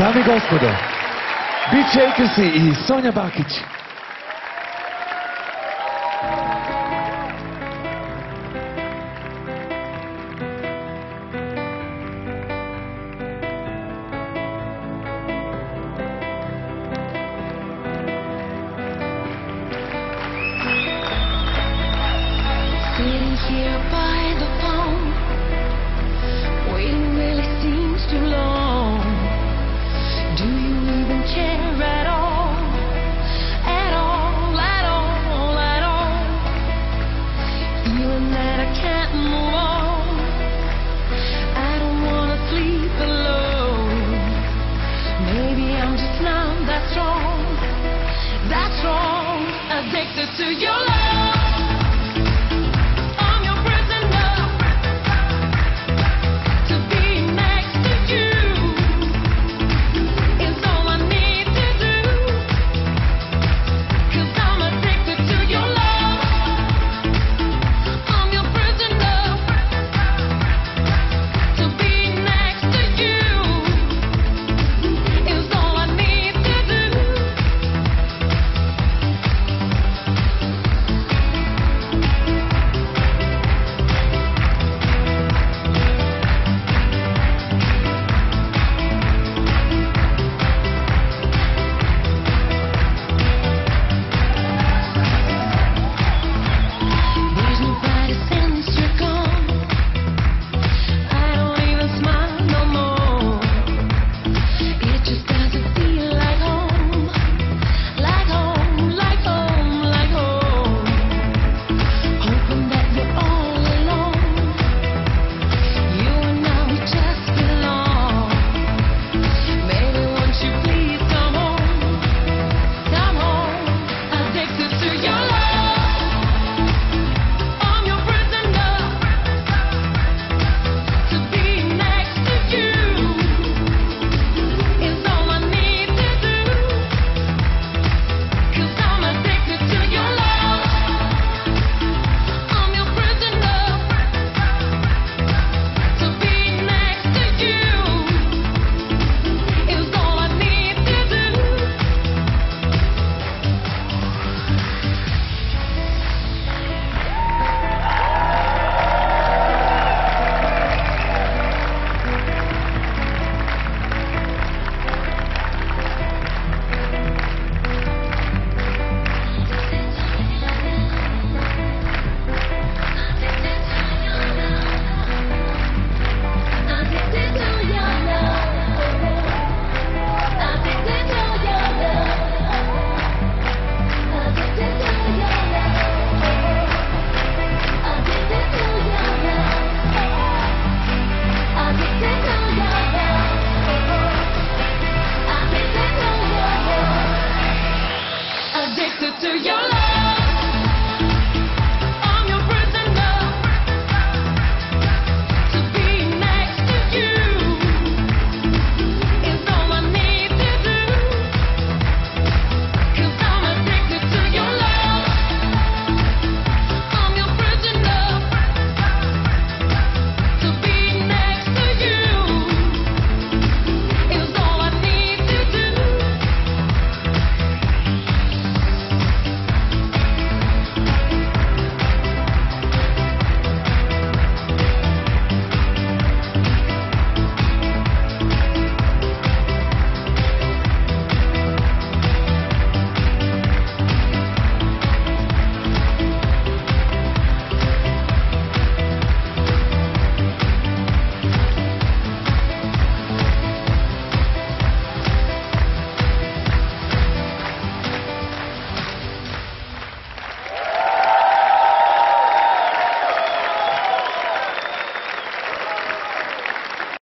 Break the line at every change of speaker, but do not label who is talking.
Dami i gospodo, Bić Akensi i Sonja Bakić.
to your